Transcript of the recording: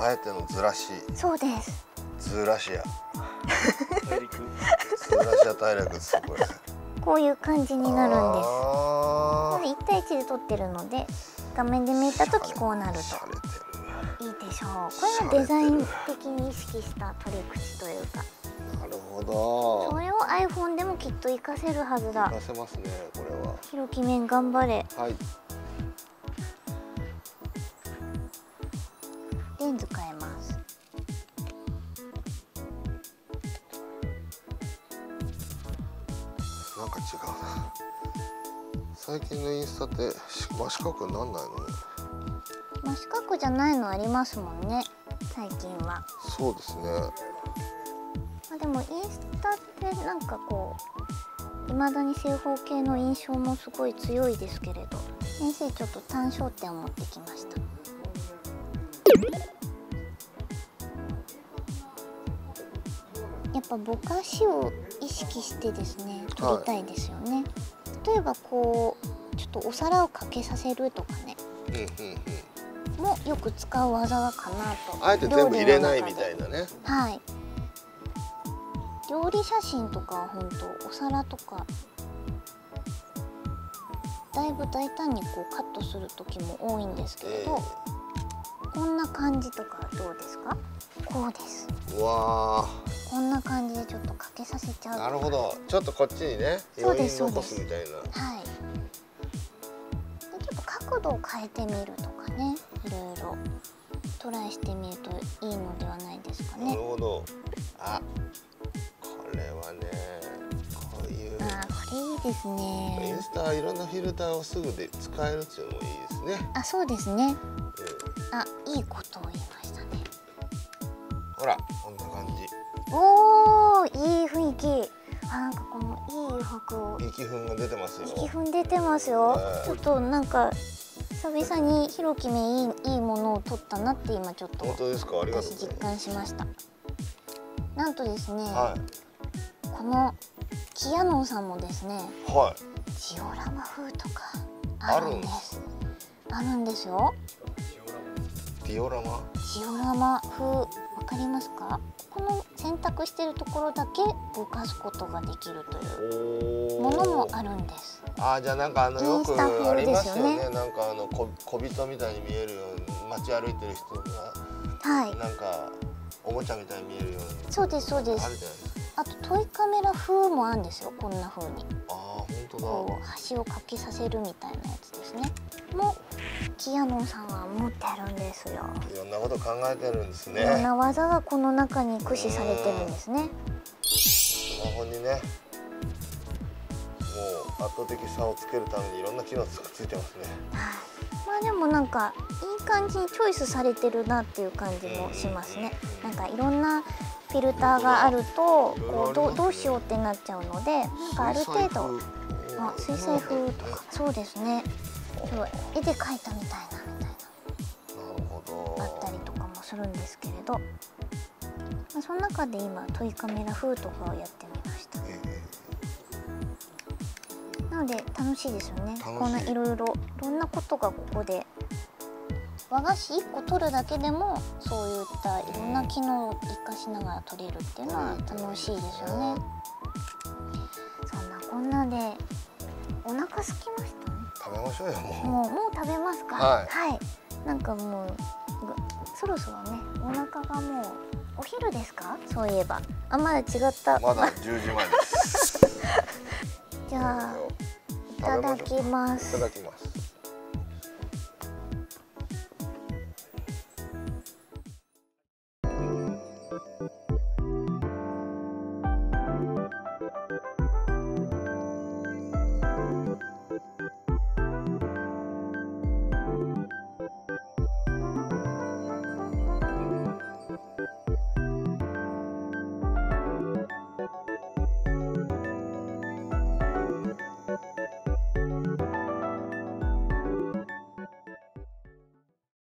あえてのずらし。そうです。ズーラシア大陸。ズーラシア大陸ですこれこういう感じになるんです。あ1対1で撮ってるので画面で見た時こうなると。いいでしょう。これがデザイン的に意識した取り口というか。る。なるほど。それを iPhone でもきっと活かせるはずだ。出せますねこれは。ひろき面頑張れ。はいレンズ変えます。なんか違うな。最近のインスタってし真四角になんないの？真四角じゃないのありますもんね最近は、そうですね。まあ、でもインスタってなんかこう未だに正方形の印象もすごい強いですけれど先生ちょっと単焦点を持ってきましたやっぱぼかしを意識してですね撮りたいですよね、例えばこうちょっとお皿をかけさせるとかね。うんうんうん。もよく使う技かなと。あえて全部入れないみたいなね。はい。料理写真とかは本当お皿とかだいぶ大胆にこうカットする時も多いんですけれど、こんな感じとかどうですか？こうです。うわこんな感じでちょっとかけさせちゃうーなるほど。ちょっとこっちにねそう余韻です。そうです残すみたいな。はい。でちょっと角度を変えてみるとかね。いろいろ。トライしてみるといいのではないですかなねるほど。あこれはねこういう。あーこれいいですインねスタはいろんなフィルターをすぐで使えるっていうのもいいですね、あそうですね。うん、あいいことを言いましたね。ほらこんな感おーいい雰囲気。あなんかこのいい余白をじ息粉が出てますよ。息踏ん出てますよ。はい。ちょっとなんか久々にひろきめいいいいものを撮ったなって今ちょっと本当ですか？ありがとう私実ございま感しました。なんとですね、すはこのキヤノンさんもですねいはい。ジオラマ風とかあるんです。あるんですよディオラマ。ジオラマ風わかりますか？この選択してるところだけぼかすことができるというおものもーあるんです。あーじゃあなんかあのよくありますよね。ですよなんかあのこ小人みたいに見えるように街歩いてる人がはい。なんかおもちゃみたいに見えるように。そうですそうです。あとトイカメラ風もあるんですよこんな風に。ああ本当こう端をかきさせるみたいなやつですね。もキヤノンさんは持ってあるんですよ。だいろんなこと考えてるんですいろんねな技がこの中に駆使されてるんですね。スマホにねもう圧倒的差をつけるためにいろんな機能がついてますね。はい。まあでもなんかいい感じにチョイスされてるなっていう感じもしますね。なんかいろんなフィルターがあるとこうどうどうしようってなっちゃうのでなんかある程度あ水彩風とか。そうですねそう絵で描いたみたいなみたいなるほど。なあったりとかもするんですけれど、まあ、その中で今トイカメラ風とかをやってみました。えなので楽しいですよね。こんないろいろいろんなことがここで和菓子1個取るだけでもそういったいろんな機能を生かしながら取れるっていうのは楽しいですよねしょうよもう。もう食べますか？はい、はい、なんかもうそろそろねお腹がもうお昼ですか？そういえば。あまだ違った。まだ1時前です。じゃあいただきます。いただきます。